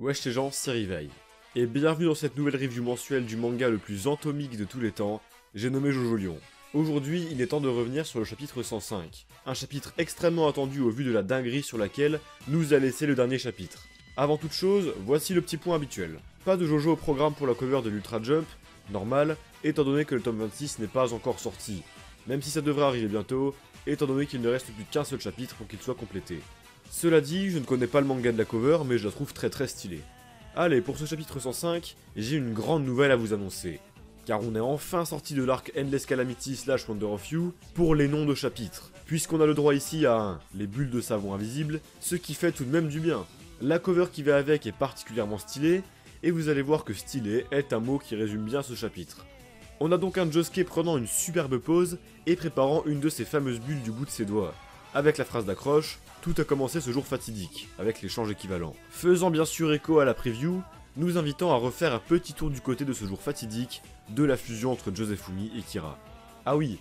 Wesh les gens, c'est Riveil. Et bienvenue dans cette nouvelle review mensuelle du manga le plus antomique de tous les temps, j'ai nommé Jojo Lion. Aujourd'hui, il est temps de revenir sur le chapitre 105, un chapitre extrêmement attendu au vu de la dinguerie sur laquelle nous a laissé le dernier chapitre. Avant toute chose, voici le petit point habituel. Pas de Jojo au programme pour la cover de l'Ultra Jump, normal, étant donné que le tome 26 n'est pas encore sorti, même si ça devrait arriver bientôt, étant donné qu'il ne reste plus qu'un seul chapitre pour qu'il soit complété. Cela dit, je ne connais pas le manga de la cover, mais je la trouve très très stylée. Allez, pour ce chapitre 105, j'ai une grande nouvelle à vous annoncer. Car on est enfin sorti de l'arc Endless Calamity slash Wonder of You pour les noms de chapitres. Puisqu'on a le droit ici à 1. Les bulles de savon invisibles, ce qui fait tout de même du bien. La cover qui va avec est particulièrement stylée, et vous allez voir que stylé est un mot qui résume bien ce chapitre. On a donc un Josuke prenant une superbe pause et préparant une de ces fameuses bulles du bout de ses doigts. Avec la phrase d'accroche, tout a commencé ce jour fatidique, avec l'échange équivalent. Faisant bien sûr écho à la preview, nous invitons à refaire un petit tour du côté de ce jour fatidique de la fusion entre Josephumi et Kira. Ah oui,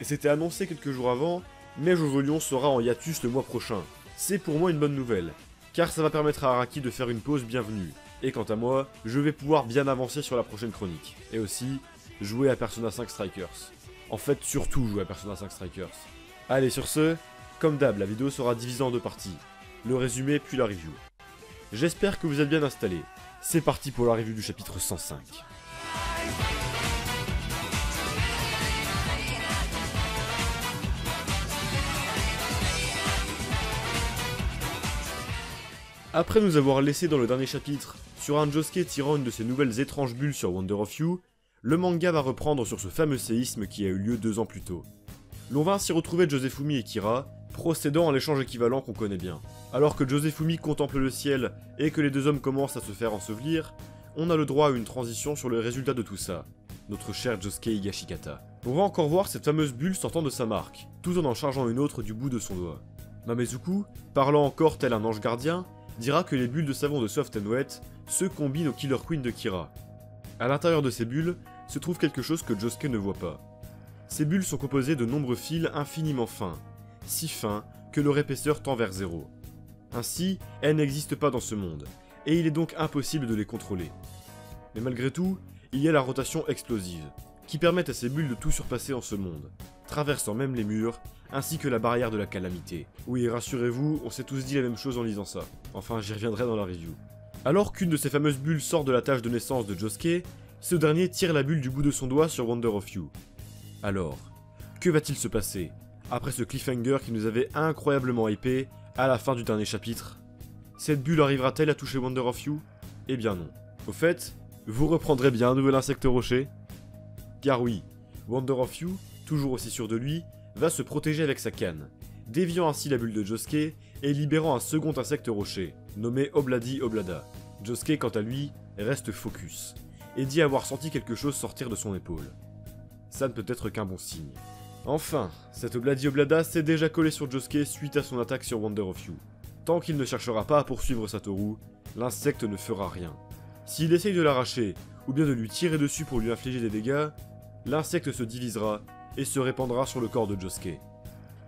c'était annoncé quelques jours avant, mais Jojo Lion sera en hiatus le mois prochain. C'est pour moi une bonne nouvelle, car ça va permettre à Araki de faire une pause bienvenue. Et quant à moi, je vais pouvoir bien avancer sur la prochaine chronique. Et aussi, jouer à Persona 5 Strikers. En fait, surtout jouer à Persona 5 Strikers. Allez, sur ce, comme d'hab, la vidéo sera divisée en deux parties. Le résumé puis la review. J'espère que vous êtes bien installés. C'est parti pour la review du chapitre 105. Après nous avoir laissé dans le dernier chapitre sur un Josuke tirant une de ses nouvelles étranges bulles sur Wonder of You, le manga va reprendre sur ce fameux séisme qui a eu lieu deux ans plus tôt. L'on va ainsi retrouver Josephumi et Kira, procédant à l'échange équivalent qu'on connaît bien. Alors que Josephumi contemple le ciel et que les deux hommes commencent à se faire ensevelir, on a le droit à une transition sur le résultat de tout ça, notre cher Josuke Higashikata. On va encore voir cette fameuse bulle sortant de sa marque, tout en en chargeant une autre du bout de son doigt. Mamezuku, parlant encore tel un ange gardien, dira que les bulles de savon de Soft and Wet se combinent au Killer Queen de Kira. À l'intérieur de ces bulles se trouve quelque chose que Josuke ne voit pas. Ces bulles sont composées de nombreux fils infiniment fins, si fins que leur épaisseur tend vers zéro. Ainsi, elles n'existent pas dans ce monde, et il est donc impossible de les contrôler. Mais malgré tout, il y a la rotation explosive, qui permet à ces bulles de tout surpasser en ce monde, traversant même les murs, ainsi que la barrière de la calamité. Oui, rassurez-vous, on s'est tous dit la même chose en lisant ça. Enfin, j'y reviendrai dans la review. Alors qu'une de ces fameuses bulles sort de la tâche de naissance de Josuke, ce dernier tire la bulle du bout de son doigt sur Wonder of You. Alors, que va-t-il se passer? Après ce cliffhanger qui nous avait incroyablement hypé à la fin du dernier chapitre Cette bulle arrivera-t-elle à toucher Wonder of You? Eh bien non. Au fait, vous reprendrez bien un nouvel insecte rocher Car oui, Wonder of You, toujours aussi sûr de lui, va se protéger avec sa canne, déviant ainsi la bulle de Josuke et libérant un second insecte rocher, nommé Obladi Oblada. Josuke, quant à lui, reste focus, et dit avoir senti quelque chose sortir de son épaule. Ça ne peut être qu'un bon signe. Enfin, cet Obladi Oblada s'est déjà collé sur Josuke suite à son attaque sur Wonder of You. Tant qu'il ne cherchera pas à poursuivre Satoru, l'insecte ne fera rien. S'il essaye de l'arracher, ou bien de lui tirer dessus pour lui infliger des dégâts, l'insecte se divisera et se répandra sur le corps de Josuke.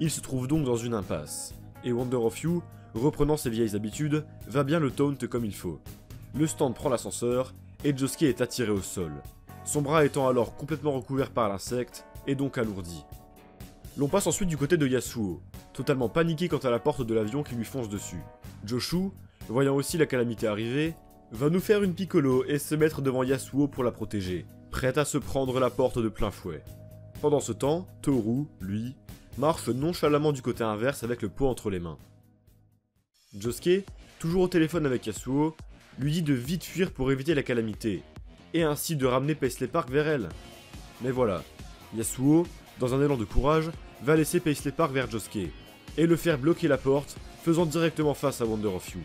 Il se trouve donc dans une impasse, et Wonder of You, reprenant ses vieilles habitudes, va bien le taunt comme il faut. Le stand prend l'ascenseur, et Josuke est attiré au sol, son bras étant alors complètement recouvert par l'insecte, et donc alourdi. L'on passe ensuite du côté de Yasuo, totalement paniqué quant à la porte de l'avion qui lui fonce dessus. Joshu, voyant aussi la calamité arriver, va nous faire une piccolo et se mettre devant Yasuo pour la protéger, prête à se prendre la porte de plein fouet. Pendant ce temps, Toru, lui, marche nonchalamment du côté inverse avec le pot entre les mains. Josuke, toujours au téléphone avec Yasuo, lui dit de vite fuir pour éviter la calamité, et ainsi de ramener Paisley Park vers elle. Mais voilà, Yasuo, dans un élan de courage, va laisser Paisley Park vers Josuke, et le faire bloquer la porte, faisant directement face à Wonder of You.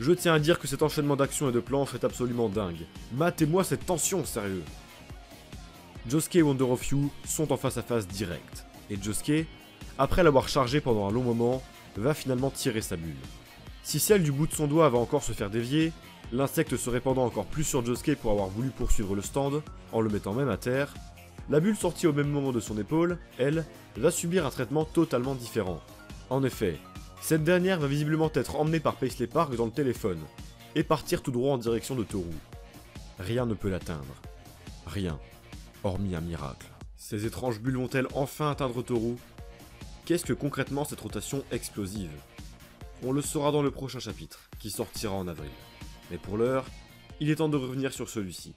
Je tiens à dire que cet enchaînement d'actions et de plans fait absolument dingue. Matez-moi cette tension, sérieux Josuke et Wonder of You sont en face à face direct, et Josuke, après l'avoir chargé pendant un long moment, va finalement tirer sa bulle. Si celle du bout de son doigt va encore se faire dévier, l'insecte se répandant encore plus sur Josuke pour avoir voulu poursuivre le stand, en le mettant même à terre, la bulle sortie au même moment de son épaule, elle, va subir un traitement totalement différent. En effet, cette dernière va visiblement être emmenée par Paisley Park dans le téléphone, et partir tout droit en direction de Toru. Rien ne peut l'atteindre. Rien. Hormis un miracle. Ces étranges bulles vont-elles enfin atteindre Toru? Qu'est-ce que concrètement cette rotation explosive? On le saura dans le prochain chapitre, qui sortira en avril. Mais pour l'heure, il est temps de revenir sur celui-ci.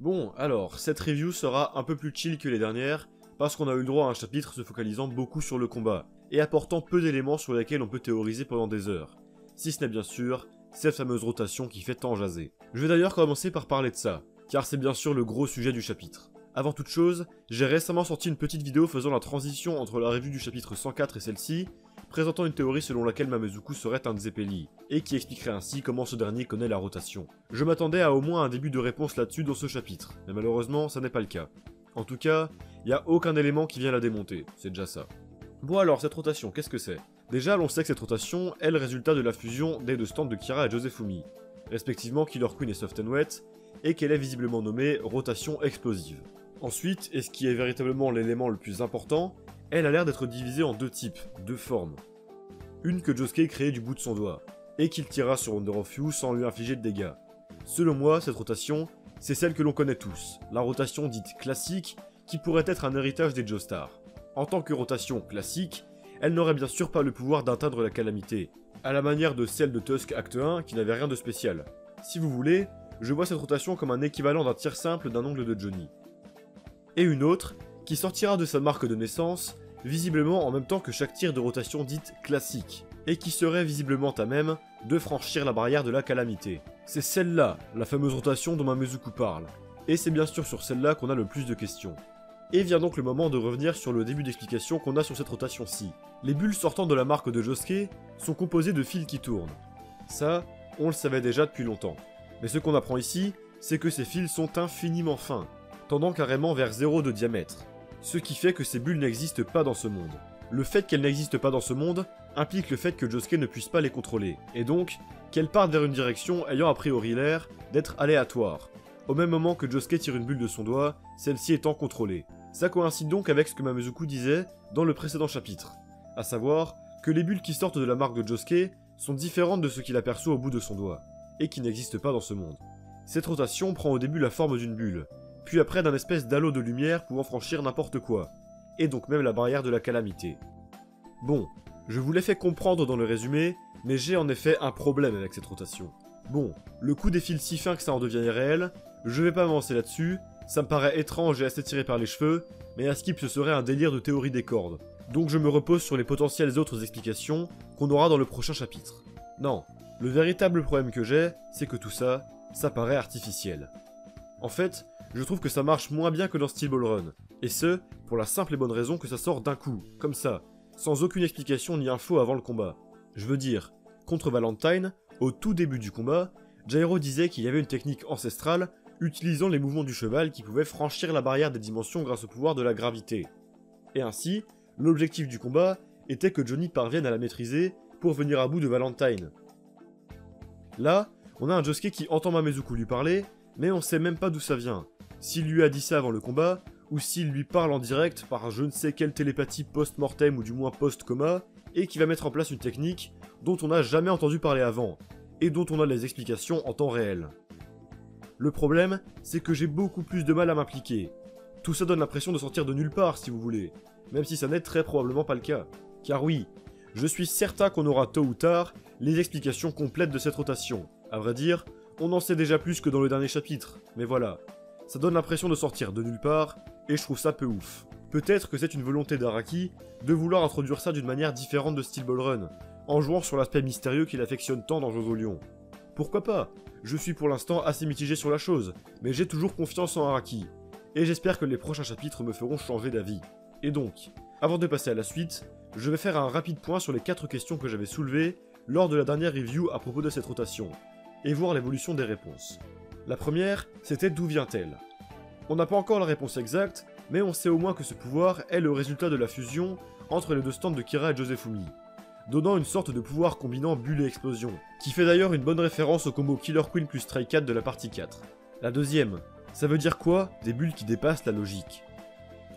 Bon, alors, cette review sera un peu plus chill que les dernières, parce qu'on a eu le droit à un chapitre se focalisant beaucoup sur le combat, et apportant peu d'éléments sur lesquels on peut théoriser pendant des heures. Si ce n'est bien sûr cette fameuse rotation qui fait tant jaser. Je vais d'ailleurs commencer par parler de ça, car c'est bien sûr le gros sujet du chapitre. Avant toute chose, j'ai récemment sorti une petite vidéo faisant la transition entre la revue du chapitre 104 et celle-ci, présentant une théorie selon laquelle Mamezuku serait un Zeppeli, et qui expliquerait ainsi comment ce dernier connaît la rotation. Je m'attendais à au moins un début de réponse là-dessus dans ce chapitre, mais malheureusement ça n'est pas le cas. En tout cas, il n'y a aucun élément qui vient la démonter, c'est déjà ça. Bon alors, cette rotation, qu'est-ce que c'est? Déjà, l'on sait que cette rotation est le résultat de la fusion des deux stands de Kira et Josefumi, respectivement Killer Queen et Soft and Wet, et qu'elle est visiblement nommée rotation explosive. Ensuite, et ce qui est véritablement l'élément le plus important, elle a l'air d'être divisée en deux types, deux formes. Une que Josuke créait du bout de son doigt, et qu'il tira sur Wonder of You sans lui infliger de dégâts. Selon moi, cette rotation, c'est celle que l'on connaît tous, la rotation dite classique, qui pourrait être un héritage des Joestar. En tant que rotation classique, elle n'aurait bien sûr pas le pouvoir d'atteindre la calamité, à la manière de celle de Tusk Acte 1 qui n'avait rien de spécial. Si vous voulez, je vois cette rotation comme un équivalent d'un tir simple d'un ongle de Johnny. Et une autre, qui sortira de sa marque de naissance, visiblement en même temps que chaque tir de rotation dite classique, et qui serait visiblement à même de franchir la barrière de la calamité. C'est celle-là, la fameuse rotation dont Mamezuku parle, et c'est bien sûr sur celle-là qu'on a le plus de questions. Et vient donc le moment de revenir sur le début d'explication qu'on a sur cette rotation-ci. Les bulles sortant de la marque de Josuke sont composées de fils qui tournent. Ça, on le savait déjà depuis longtemps. Mais ce qu'on apprend ici, c'est que ces fils sont infiniment fins, tendant carrément vers zéro de diamètre. Ce qui fait que ces bulles n'existent pas dans ce monde. Le fait qu'elles n'existent pas dans ce monde implique le fait que Josuke ne puisse pas les contrôler, et donc qu'elles partent vers une direction ayant a priori l'air d'être aléatoire, au même moment que Josuke tire une bulle de son doigt, celle-ci étant contrôlée. Ça coïncide donc avec ce que Mamezuku disait dans le précédent chapitre, à savoir que les bulles qui sortent de la marque de Josuke sont différentes de ce qu'il aperçoit au bout de son doigt, et qui n'existent pas dans ce monde. Cette rotation prend au début la forme d'une bulle, puis après d'un espèce d'halo de lumière pouvant franchir n'importe quoi, et donc même la barrière de la calamité. Bon, je vous l'ai fait comprendre dans le résumé, mais j'ai en effet un problème avec cette rotation. Bon, le coup des fils si fin que ça en devient irréel, je vais pas avancer là-dessus, ça me paraît étrange et assez tiré par les cheveux, mais à skip ce serait un délire de théorie des cordes. Donc je me repose sur les potentielles autres explications qu'on aura dans le prochain chapitre. Non, le véritable problème que j'ai, c'est que tout ça, ça paraît artificiel. En fait, je trouve que ça marche moins bien que dans Steel Ball Run, et ce, pour la simple et bonne raison que ça sort d'un coup, comme ça, sans aucune explication ni info avant le combat. Je veux dire, contre Valentine, au tout début du combat, Jairo disait qu'il y avait une technique ancestrale utilisant les mouvements du cheval qui pouvaient franchir la barrière des dimensions grâce au pouvoir de la gravité. Et ainsi, l'objectif du combat était que Johnny parvienne à la maîtriser pour venir à bout de Valentine. Là, on a un Josuke qui entend Mamezuku lui parler, mais on sait même pas d'où ça vient. S'il lui a dit ça avant le combat, ou s'il lui parle en direct par je ne sais quelle télépathie post-mortem ou du moins post-coma, et qui va mettre en place une technique dont on n'a jamais entendu parler avant, et dont on a les explications en temps réel. Le problème, c'est que j'ai beaucoup plus de mal à m'impliquer. Tout ça donne l'impression de sortir de nulle part, si vous voulez, même si ça n'est très probablement pas le cas. Car oui, je suis certain qu'on aura tôt ou tard les explications complètes de cette rotation. À vrai dire, on en sait déjà plus que dans le dernier chapitre, mais voilà. Ça donne l'impression de sortir de nulle part, et je trouve ça peu ouf. Peut-être que c'est une volonté d'Araki de vouloir introduire ça d'une manière différente de Steel Ball Run, en jouant sur l'aspect mystérieux qu'il affectionne tant dans Lion. Pourquoi pas? Je suis pour l'instant assez mitigé sur la chose, mais j'ai toujours confiance en Araki, et j'espère que les prochains chapitres me feront changer d'avis. Et donc, avant de passer à la suite, je vais faire un rapide point sur les 4 questions que j'avais soulevées lors de la dernière review à propos de cette rotation, et voir l'évolution des réponses. La première, c'était d'où vient-elle? On n'a pas encore la réponse exacte, mais on sait au moins que ce pouvoir est le résultat de la fusion entre les deux stands de Kira et Josefumi donnant une sorte de pouvoir combinant bulle et explosion, qui fait d'ailleurs une bonne référence au combo Killer Queen plus Strike 4 de la partie 4. La deuxième, ça veut dire quoi? Des bulles qui dépassent la logique.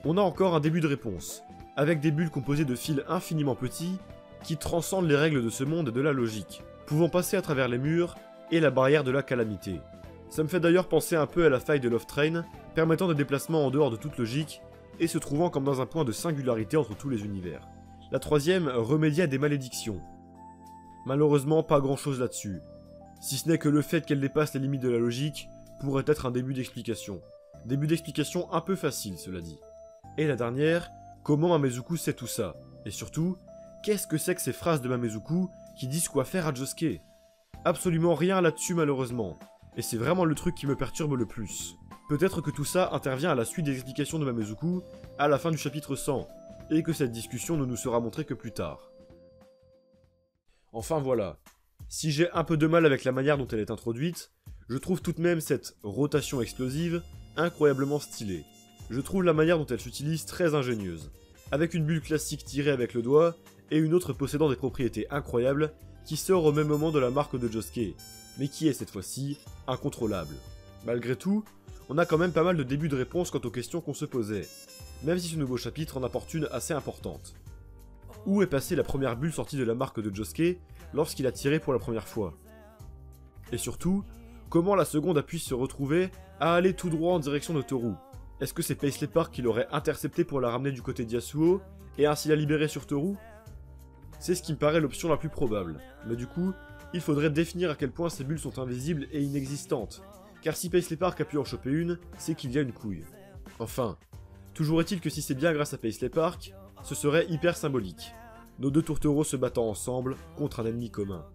On a encore un début de réponse, avec des bulles composées de fils infiniment petits, qui transcendent les règles de ce monde et de la logique. pouvant passer à travers les murs et la barrière de la calamité. Ça me fait d'ailleurs penser un peu à la faille de Love Train, permettant des déplacements en dehors de toute logique, et se trouvant comme dans un point de singularité entre tous les univers. La troisième remédie à des malédictions. Malheureusement, pas grand chose là-dessus. Si ce n'est que le fait qu'elle dépasse les limites de la logique pourrait être un début d'explication. Début d'explication un peu facile, cela dit. Et la dernière, comment Mamezuku sait tout ça? Et surtout, qu'est-ce que c'est que ces phrases de Mamezuku qui disent quoi faire à Josuke? Absolument rien là-dessus malheureusement. Et c'est vraiment le truc qui me perturbe le plus. Peut-être que tout ça intervient à la suite des explications de Mamezuku, à la fin du chapitre 100, et que cette discussion ne nous sera montrée que plus tard. Enfin voilà. Si j'ai un peu de mal avec la manière dont elle est introduite, je trouve tout de même cette rotation explosive incroyablement stylée. Je trouve la manière dont elle s'utilise très ingénieuse, avec une bulle classique tirée avec le doigt et une autre possédant des propriétés incroyables qui sort au même moment de la marque de Josuke, mais qui est cette fois-ci incontrôlable. Malgré tout, on a quand même pas mal de débuts de réponse quant aux questions qu'on se posait, même si ce nouveau chapitre en apporte une assez importante. Où est passée la première bulle sortie de la marque de Josuke lorsqu'il a tiré pour la première fois? Et surtout, comment la seconde a pu se retrouver à aller tout droit en direction de Toru? Est-ce que c'est Paisley Park qui l'aurait intercepté pour la ramener du côté d'Yasuo, et ainsi la libérer sur Toru? C'est ce qui me paraît l'option la plus probable, mais du coup, il faudrait définir à quel point ces bulles sont invisibles et inexistantes, car si Paisley Park a pu en choper une, c'est qu'il y a une couille. Enfin, toujours est-il que si c'est bien grâce à Paisley Park, ce serait hyper symbolique. Nos deux tourtereaux se battant ensemble contre un ennemi commun.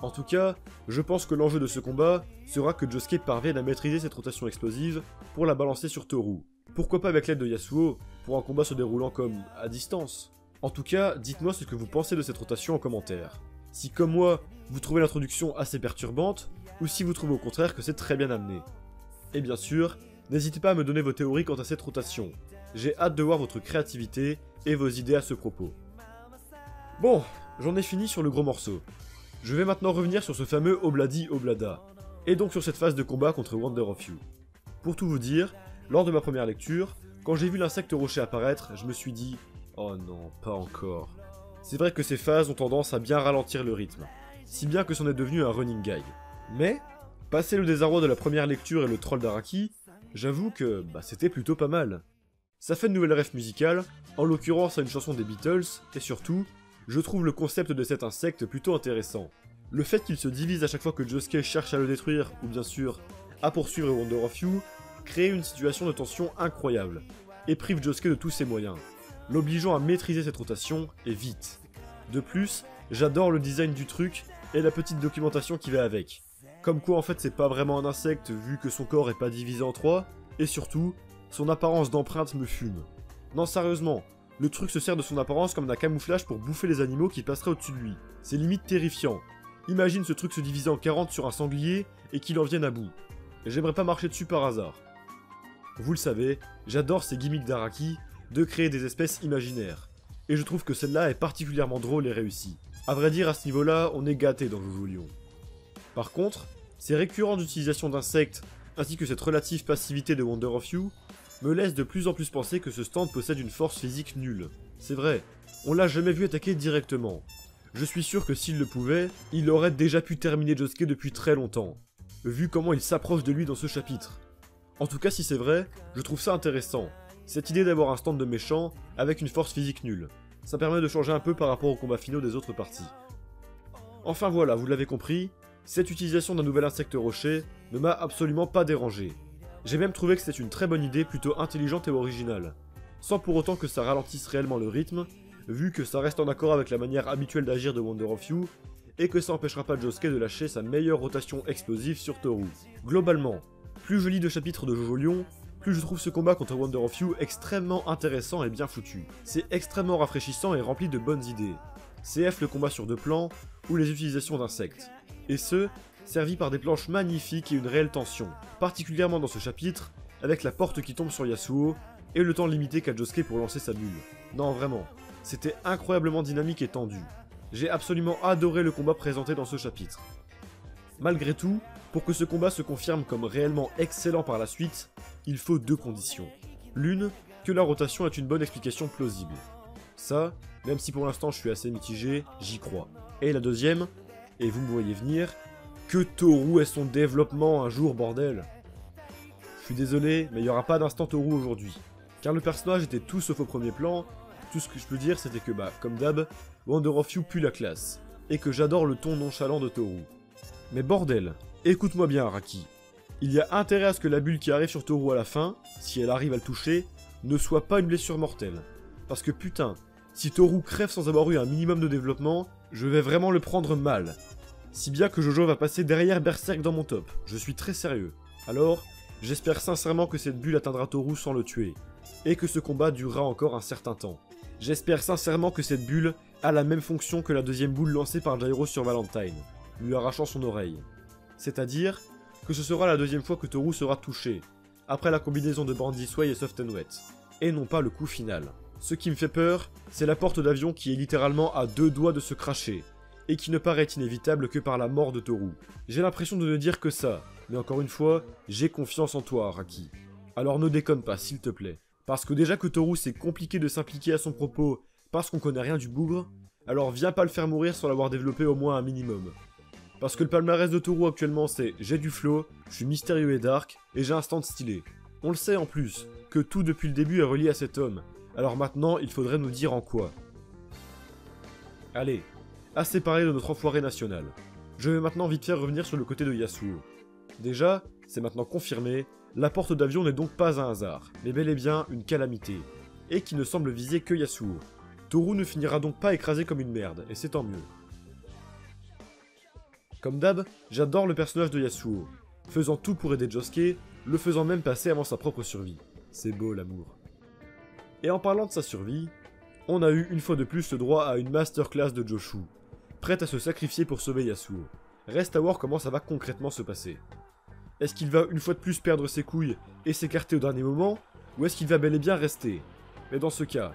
En tout cas, je pense que l'enjeu de ce combat sera que Josuke parvienne à maîtriser cette rotation explosive pour la balancer sur Toru. Pourquoi pas avec l'aide de Yasuo, pour un combat se déroulant comme à distance En tout cas, dites-moi ce que vous pensez de cette rotation en commentaire. Si comme moi, vous trouvez l'introduction assez perturbante, ou si vous trouvez au contraire que c'est très bien amené. Et bien sûr, n'hésitez pas à me donner vos théories quant à cette rotation. J'ai hâte de voir votre créativité et vos idées à ce propos. Bon, j'en ai fini sur le gros morceau. Je vais maintenant revenir sur ce fameux Obladi Oblada, et donc sur cette phase de combat contre Wonder of You. Pour tout vous dire, lors de ma première lecture, quand j'ai vu l'insecte rocher apparaître, je me suis dit Oh non, pas encore. C'est vrai que ces phases ont tendance à bien ralentir le rythme, si bien que c'en est devenu un running gag. Mais, passé le désarroi de la première lecture et le troll d'Araki, j'avoue que bah, c'était plutôt pas mal. Ça fait de nouvelles rêves musicales, en l'occurrence à une chanson des Beatles, et surtout, je trouve le concept de cet insecte plutôt intéressant. Le fait qu'il se divise à chaque fois que Josuke cherche à le détruire, ou bien sûr, à poursuivre Wonder of You, crée une situation de tension incroyable, et prive Josuke de tous ses moyens, l'obligeant à maîtriser cette rotation, et vite. De plus, j'adore le design du truc, et la petite documentation qui va avec. Comme quoi en fait c'est pas vraiment un insecte vu que son corps est pas divisé en trois, et surtout, son apparence d'empreinte me fume. Non sérieusement, le truc se sert de son apparence comme d'un camouflage pour bouffer les animaux qui passeraient au-dessus de lui. C'est limite terrifiant. Imagine ce truc se diviser en 40 sur un sanglier et qu'il en vienne à bout. J'aimerais pas marcher dessus par hasard. Vous le savez, j'adore ces gimmicks d'Araki de créer des espèces imaginaires. Et je trouve que celle-là est particulièrement drôle et réussie. A vrai dire, à ce niveau-là, on est gâté dans Jojo Lion. Par contre, ces récurrentes utilisations d'insectes, ainsi que cette relative passivité de Wonder of You, me laisse de plus en plus penser que ce stand possède une force physique nulle. C'est vrai, on l'a jamais vu attaquer directement. Je suis sûr que s'il le pouvait, il aurait déjà pu terminer Josuke depuis très longtemps, vu comment il s'approche de lui dans ce chapitre. En tout cas, si c'est vrai, je trouve ça intéressant, cette idée d'avoir un stand de méchant avec une force physique nulle. Ça permet de changer un peu par rapport aux combats finaux des autres parties. Enfin voilà, vous l'avez compris, cette utilisation d'un nouvel insecte rocher ne m'a absolument pas dérangé. J'ai même trouvé que c'était une très bonne idée plutôt intelligente et originale, sans pour autant que ça ralentisse réellement le rythme, vu que ça reste en accord avec la manière habituelle d'agir de Wonder of You, et que ça empêchera pas Josuke de lâcher sa meilleure rotation explosive sur Toru. Globalement, plus je lis de chapitres de Jojo Lion, plus je trouve ce combat contre Wonder of You extrêmement intéressant et bien foutu. C'est extrêmement rafraîchissant et rempli de bonnes idées. CF le combat sur deux plans, ou les utilisations d'insectes. Et ce, servi par des planches magnifiques et une réelle tension, particulièrement dans ce chapitre, avec la porte qui tombe sur Yasuo, et le temps limité qu'a Josuke pour lancer sa bulle. Non vraiment, c'était incroyablement dynamique et tendu. J'ai absolument adoré le combat présenté dans ce chapitre. Malgré tout, pour que ce combat se confirme comme réellement excellent par la suite, il faut deux conditions. L'une, que la rotation est une bonne explication plausible. Ça, même si pour l'instant je suis assez mitigé, j'y crois. Et la deuxième, et vous me voyez venir, que Toru ait son développement un jour, bordel. Je suis désolé, mais il n'y aura pas d'instant Toru aujourd'hui. Car le personnage était tout sauf au premier plan, tout ce que je peux dire c'était que bah, comme d'hab, Wonder of You pue la classe, et que j'adore le ton nonchalant de Toru. Mais bordel, écoute-moi bien Araki. Il y a intérêt à ce que la bulle qui arrive sur Toru à la fin, si elle arrive à le toucher, ne soit pas une blessure mortelle. Parce que putain, si Toru crève sans avoir eu un minimum de développement, je vais vraiment le prendre mal. Si bien que Jojo va passer derrière Berserk dans mon top, je suis très sérieux. Alors, j'espère sincèrement que cette bulle atteindra Toru sans le tuer, et que ce combat durera encore un certain temps. J'espère sincèrement que cette bulle a la même fonction que la deuxième boule lancée par Jairo sur Valentine, lui arrachant son oreille. C'est-à-dire que ce sera la deuxième fois que Toru sera touché, après la combinaison de Brandy Sway et Soft and Wet, et non pas le coup final. Ce qui me fait peur, c'est la porte d'avion qui est littéralement à deux doigts de se cracher, et qui ne paraît inévitable que par la mort de Toru. J'ai l'impression de ne dire que ça, mais encore une fois, j'ai confiance en toi, Araki. Alors ne déconne pas, s'il te plaît. Parce que déjà que Toru c'est compliqué de s'impliquer à son propos parce qu'on connaît rien du bougre, alors viens pas le faire mourir sans l'avoir développé au moins un minimum. Parce que le palmarès de Toru actuellement c'est j'ai du flow, je suis mystérieux et dark, et j'ai un stand stylé. On le sait en plus, que tout depuis le début est relié à cet homme, alors maintenant, il faudrait nous dire en quoi. Allez, assez parlé de notre enfoiré national. Je vais maintenant vite faire revenir sur le côté de Yasuo. Déjà, c'est maintenant confirmé, la porte d'avion n'est donc pas un hasard, mais bel et bien une calamité, et qui ne semble viser que Yasuo. Toru ne finira donc pas écrasé comme une merde, et c'est tant mieux. Comme d'hab, j'adore le personnage de Yasuo, faisant tout pour aider Josuke, le faisant même passer avant sa propre survie. C'est beau l'amour. Et en parlant de sa survie, on a eu une fois de plus le droit à une masterclass de Joshu, prête à se sacrifier pour sauver Yasuo. Reste à voir comment ça va concrètement se passer. Est-ce qu'il va une fois de plus perdre ses couilles et s'écarter au dernier moment, ou est-ce qu'il va bel et bien rester? Mais dans ce cas,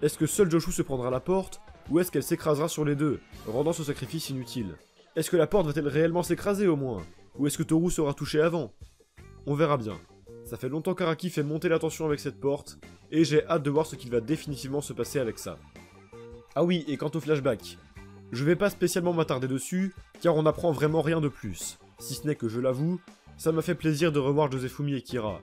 est-ce que seul Joshu se prendra la porte, ou est-ce qu'elle s'écrasera sur les deux, rendant ce sacrifice inutile? Est-ce que la porte va-t-elle réellement s'écraser au moins? Ou est-ce que Toru sera touché avant? On verra bien. Ça fait longtemps qu'Araki fait monter la tension avec cette porte, et j'ai hâte de voir ce qu'il va définitivement se passer avec ça. Ah oui, et quant au flashback, je vais pas spécialement m'attarder dessus, car on n'apprend vraiment rien de plus, si ce n'est que je l'avoue, ça m'a fait plaisir de revoir Joséphumi et Kira,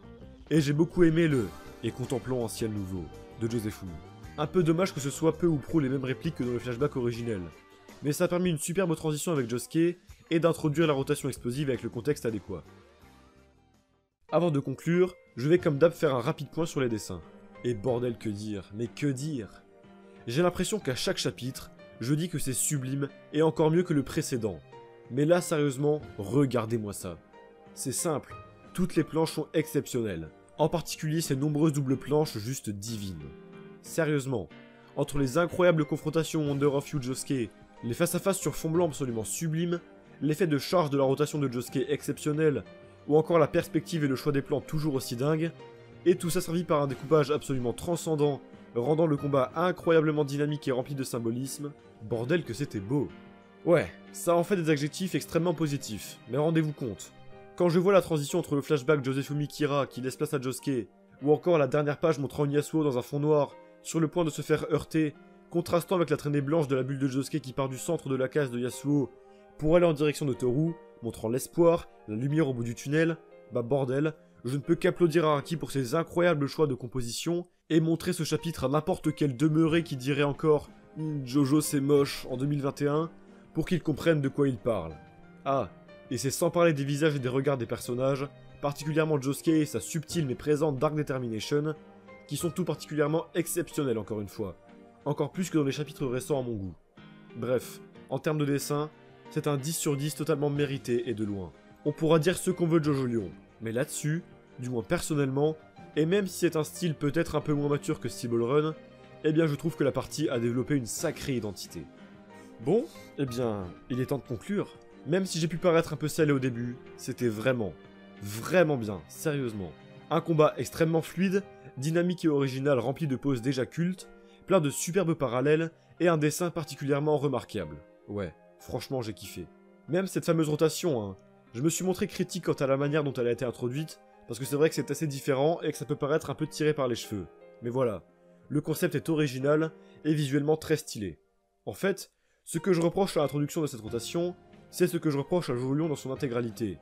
et j'ai beaucoup aimé le « et contemplons un ciel nouveau » de Joséphumi. Un peu dommage que ce soit peu ou prou les mêmes répliques que dans le flashback originel, mais ça a permis une superbe transition avec Josuke, et d'introduire la rotation explosive avec le contexte adéquat. Avant de conclure, je vais comme d'hab faire un rapide point sur les dessins. Et bordel que dire, mais que dire? J'ai l'impression qu'à chaque chapitre, je dis que c'est sublime et encore mieux que le précédent. Mais là sérieusement, regardez-moi ça. C'est simple, toutes les planches sont exceptionnelles. En particulier ces nombreuses doubles planches juste divines. Sérieusement, entre les incroyables confrontations Wonder of You Josuke, les face-à-face sur fond blanc absolument sublimes, l'effet de charge de la rotation de Josuke exceptionnel, ou encore la perspective et le choix des plans toujours aussi dingues, et tout ça servi par un découpage absolument transcendant, rendant le combat incroyablement dynamique et rempli de symbolisme, bordel que c'était beau. Ouais, ça en fait des adjectifs extrêmement positifs, mais rendez-vous compte, quand je vois la transition entre le flashback Josefumi Kira qui laisse place à Josuke, ou encore la dernière page montrant Yasuo dans un fond noir, sur le point de se faire heurter, contrastant avec la traînée blanche de la bulle de Josuke qui part du centre de la case de Yasuo pour aller en direction de Toru, montrant l'espoir, la lumière au bout du tunnel, bah bordel, je ne peux qu'applaudir Araki pour ses incroyables choix de composition, et montrer ce chapitre à n'importe quel demeuré qui dirait encore hmm, Jojo c'est moche en 2021, pour qu'il comprenne de quoi il parle. Ah, et c'est sans parler des visages et des regards des personnages, particulièrement Josuke et sa subtile mais présente Dark Determination, qui sont tout particulièrement exceptionnels encore une fois, encore plus que dans les chapitres récents à mon goût. Bref, en termes de dessin, c'est un 10 sur 10 totalement mérité et de loin. On pourra dire ce qu'on veut de Jojo Lyon, mais là-dessus, du moins personnellement, et même si c'est un style peut-être un peu moins mature que Stable Run, eh bien je trouve que la partie a développé une sacrée identité. Bon, eh bien, il est temps de conclure. Même si j'ai pu paraître un peu salé au début, c'était vraiment, vraiment bien, sérieusement. Un combat extrêmement fluide, dynamique et original rempli de poses déjà cultes, plein de superbes parallèles et un dessin particulièrement remarquable. Ouais, Franchement, j'ai kiffé. Même cette fameuse rotation, hein. Je me suis montré critique quant à la manière dont elle a été introduite, parce que c'est vrai que c'est assez différent et que ça peut paraître un peu tiré par les cheveux. Mais voilà, le concept est original et visuellement très stylé. En fait, ce que je reproche à l'introduction de cette rotation, C'est ce que je reproche à Jojo Lion dans son intégralité.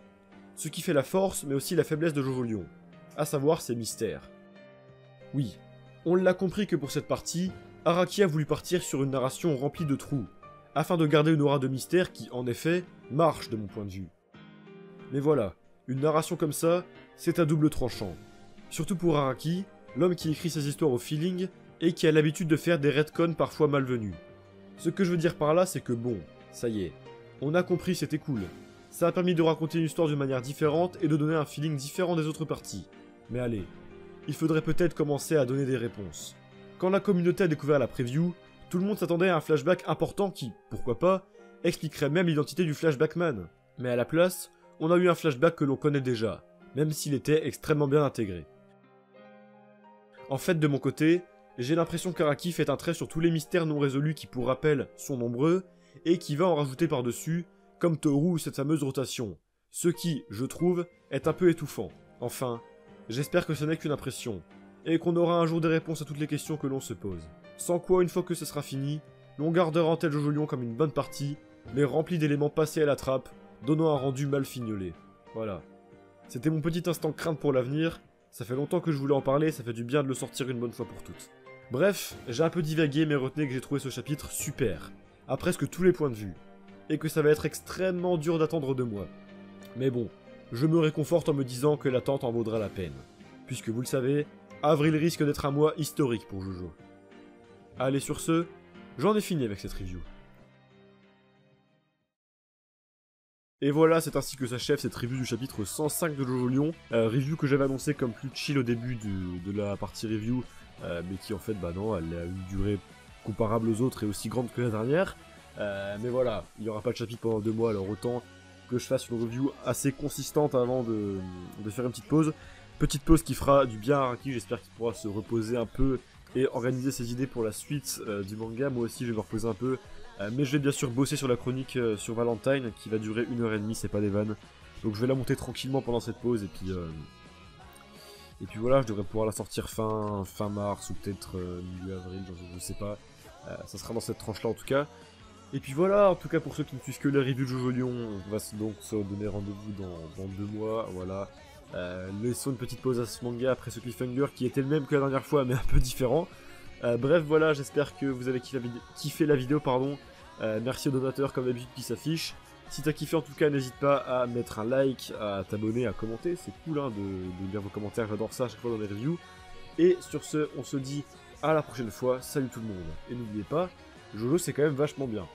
Ce qui fait la force, mais aussi la faiblesse de Jojo Lion, à savoir ses mystères. Oui, on l'a compris que pour cette partie, Araki a voulu partir sur une narration remplie de trous, afin de garder une aura de mystère qui, en effet, marche de mon point de vue. Mais voilà, une narration comme ça, c'est à double tranchant. Surtout pour Araki, l'homme qui écrit ses histoires au feeling et qui a l'habitude de faire des retcons parfois malvenus. Ce que je veux dire par là, c'est que bon, ça y est, on a compris, c'était cool. Ça a permis de raconter une histoire d'une manière différente et de donner un feeling différent des autres parties. Mais allez, il faudrait peut-être commencer à donner des réponses. Quand la communauté a découvert la preview, tout le monde s'attendait à un flashback important qui, pourquoi pas, expliquerait même l'identité du flashbackman. Mais à la place, on a eu un flashback que l'on connaît déjà, même s'il était extrêmement bien intégré. En fait, de mon côté, j'ai l'impression qu'Araki fait un trait sur tous les mystères non résolus qui, pour rappel, sont nombreux, et qui va en rajouter par-dessus, comme Toru ou cette fameuse rotation. Ce qui, je trouve, est un peu étouffant. Enfin, j'espère que ce n'est qu'une impression, et qu'on aura un jour des réponses à toutes les questions que l'on se pose. Sans quoi, une fois que ce sera fini, l'on gardera en tête Jojo Lion comme une bonne partie, mais remplie d'éléments passés à la trappe, donnant un rendu mal fignolé. Voilà. C'était mon petit instant crainte pour l'avenir, ça fait longtemps que je voulais en parler, ça fait du bien de le sortir une bonne fois pour toutes. Bref, j'ai un peu divagué, mais retenez que j'ai trouvé ce chapitre super, à presque tous les points de vue, et que ça va être extrêmement dur d'attendre de moi. Mais bon, je me réconforte en me disant que l'attente en vaudra la peine, puisque vous le savez, avril risque d'être un mois historique pour Jojo. Allez sur ce, j'en ai fini avec cette review. Et voilà, c'est ainsi que s'achève cette review du chapitre 105 de Jojo Lion. Euh, review que j'avais annoncé comme plus chill au début de, la partie review, euh, mais qui en fait, bah non, elle a une durée comparable aux autres et aussi grande que la dernière. Euh, mais voilà, il n'y aura pas de chapitre pendant deux mois, alors autant que je fasse une review assez consistante avant de, faire une petite pause. Petite pause qui fera du bien à Araki, j'espère qu'il pourra se reposer un peu et organiser ses idées pour la suite du manga. Moi aussi, je vais me reposer un peu euh, mais je vais bien sûr bosser sur la chronique euh, sur Valentine qui va durer une heure et demie, c'est pas des vannes. Donc je vais la monter tranquillement pendant cette pause et puis euh, et puis voilà, je devrais pouvoir la sortir fin fin mars ou peut-être milieu avril, je, sais pas. ça sera dans cette tranche là en tout cas. Et puis voilà, en tout cas pour ceux qui ne suivent que les reviews de Jojo Lion, on va donc se donner rendez-vous dans, deux mois, voilà. laissons une petite pause à ce manga après ce cliffhanger qui était le même que la dernière fois mais un peu différent. bref voilà, j'espère que vous avez kiffé la vidéo, pardon. Euh, merci aux donateurs comme d'habitude qui s'affichent. Si t'as kiffé en tout cas, n'hésite pas à mettre un like, à t'abonner, à commenter. C'est cool hein, de, lire vos commentaires, j'adore ça à chaque fois dans les reviews. Et sur ce, on se dit à la prochaine fois. Salut tout le monde. Et n'oubliez pas, Jojo c'est quand même vachement bien.